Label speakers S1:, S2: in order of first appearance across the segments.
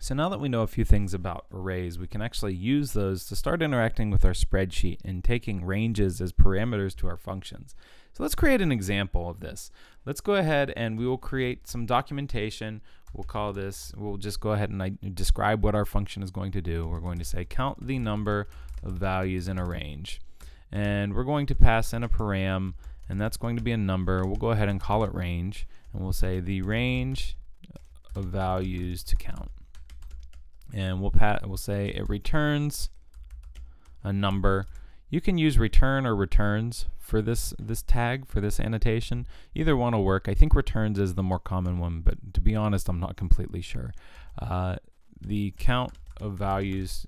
S1: So now that we know a few things about arrays, we can actually use those to start interacting with our spreadsheet and taking ranges as parameters to our functions. So let's create an example of this. Let's go ahead and we will create some documentation. We'll call this, we'll just go ahead and describe what our function is going to do. We're going to say count the number of values in a range. And we're going to pass in a param, and that's going to be a number. We'll go ahead and call it range, and we'll say the range of values to count and we'll pat we'll say it returns a number. You can use return or returns for this this tag for this annotation. Either one will work. I think returns is the more common one, but to be honest, I'm not completely sure. Uh, the count of values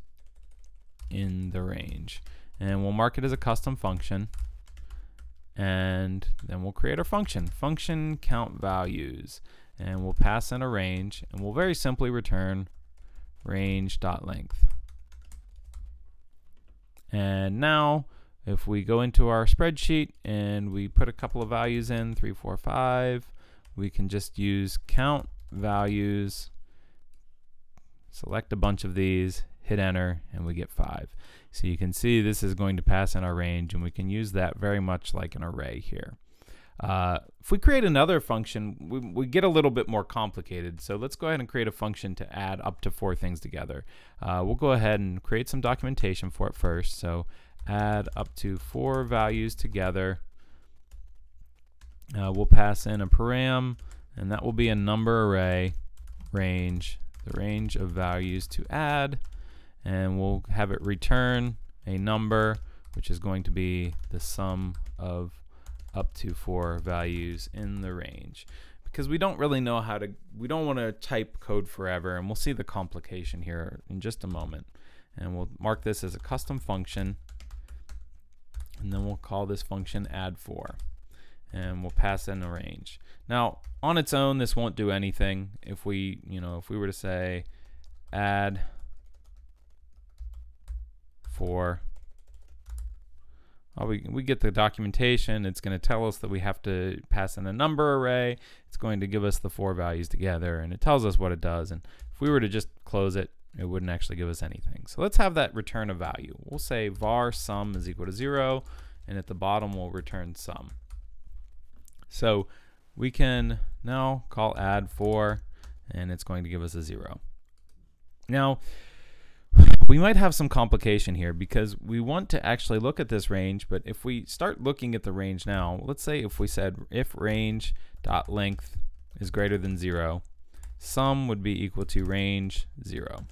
S1: in the range, and we'll mark it as a custom function. And then we'll create our function, function count values, and we'll pass in a range, and we'll very simply return range.length. And now if we go into our spreadsheet and we put a couple of values in, 3, 4, 5, we can just use count values, select a bunch of these, hit enter, and we get 5. So you can see this is going to pass in our range, and we can use that very much like an array here. Uh, if we create another function, we, we, get a little bit more complicated. So let's go ahead and create a function to add up to four things together. Uh, we'll go ahead and create some documentation for it first. So add up to four values together. Uh, we'll pass in a param, and that will be a number array range, the range of values to add, and we'll have it return a number, which is going to be the sum of up to four values in the range. Because we don't really know how to we don't want to type code forever and we'll see the complication here in just a moment. And we'll mark this as a custom function and then we'll call this function add 4 and we'll pass in a range. Now on its own this won't do anything. If we you know if we were to say add 4 we, we get the documentation. It's going to tell us that we have to pass in a number array. It's going to give us the four values together, and it tells us what it does. And if we were to just close it, it wouldn't actually give us anything. So let's have that return a value. We'll say var sum is equal to 0, and at the bottom we'll return sum. So we can now call add 4, and it's going to give us a 0. Now, we might have some complication here because we want to actually look at this range, but if we start looking at the range now, let's say if we said if range dot length is greater than zero, sum would be equal to range zero.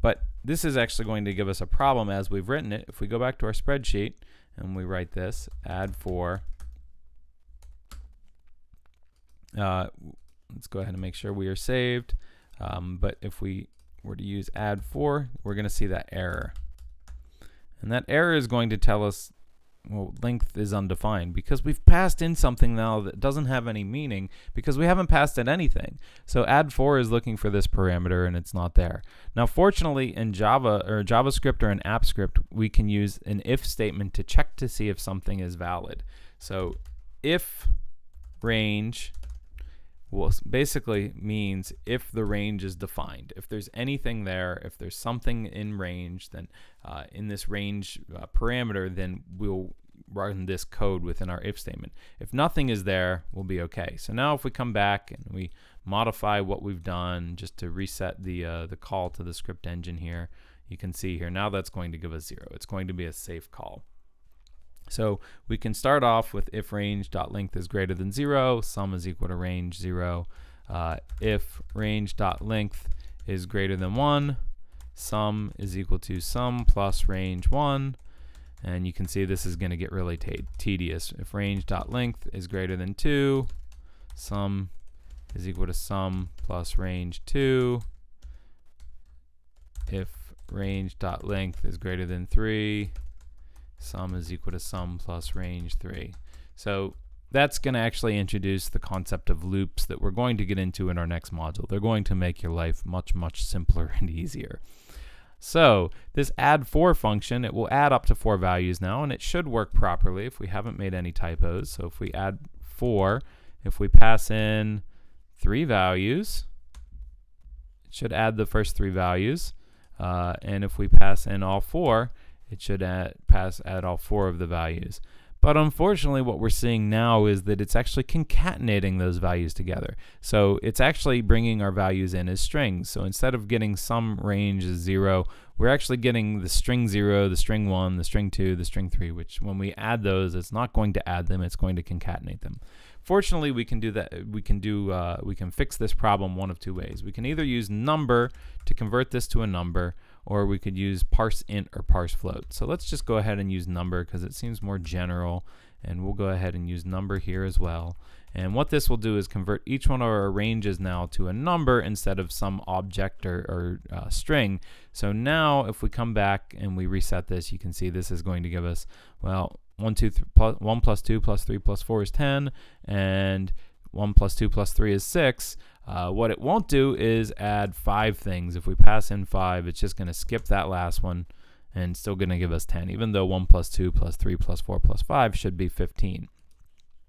S1: But this is actually going to give us a problem as we've written it. If we go back to our spreadsheet and we write this, add 4, uh, let's go ahead and make sure we are saved. Um, but if we were to use add 4, we're going to see that error. And that error is going to tell us, well, length is undefined because we've passed in something now that doesn't have any meaning because we haven't passed in anything. So add 4 is looking for this parameter and it's not there. Now, fortunately, in Java or JavaScript or in AppScript, we can use an if statement to check to see if something is valid. So if range well, basically means if the range is defined. If there's anything there, if there's something in range, then uh, in this range uh, parameter, then we'll run this code within our if statement. If nothing is there, we'll be okay. So now if we come back and we modify what we've done just to reset the, uh, the call to the script engine here, you can see here, now that's going to give us zero. It's going to be a safe call. So we can start off with if range dot length is greater than zero, sum is equal to range zero. Uh, if range dot length is greater than one, sum is equal to sum plus range one. And you can see this is going to get really tedious. If range dot length is greater than two, sum is equal to sum plus range two. If range dot length is greater than three, sum is equal to sum plus range 3. So that's going to actually introduce the concept of loops that we're going to get into in our next module. They're going to make your life much, much simpler and easier. So this add 4 function, it will add up to 4 values now, and it should work properly if we haven't made any typos. So if we add 4, if we pass in 3 values, it should add the first three values. Uh, and if we pass in all four, it should add, pass add all four of the values. But unfortunately, what we're seeing now is that it's actually concatenating those values together. So it's actually bringing our values in as strings. So instead of getting some range as zero, we're actually getting the string zero, the string one, the string two, the string three, which when we add those, it's not going to add them, it's going to concatenate them. Fortunately, we can do that. We can do. Uh, we can fix this problem one of two ways. We can either use number to convert this to a number, or we could use parse int or parse float. So let's just go ahead and use number because it seems more general, and we'll go ahead and use number here as well. And what this will do is convert each one of our ranges now to a number instead of some object or, or uh, string. So now if we come back and we reset this, you can see this is going to give us, well, 1, 2, th- plus, 1 plus 2 plus 3 plus 4 is 10, and 1 plus 2 plus 3 is 6. Uh, what it won't do is add 5 things. If we pass in 5, it's just going to skip that last one and still going to give us 10, even though 1 plus 2 plus 3 plus 4 plus 5 should be 15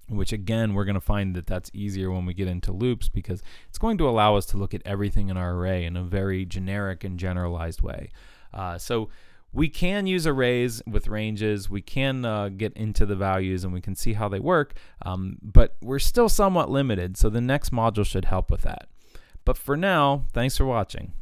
S1: which again we're going to find that that's easier when we get into loops because it's going to allow us to look at everything in our array in a very generic and generalized way. Uh, so we can use arrays with ranges. We can uh, get into the values and we can see how they work, um, but we're still somewhat limited. So the next module should help with that. But for now, thanks for watching.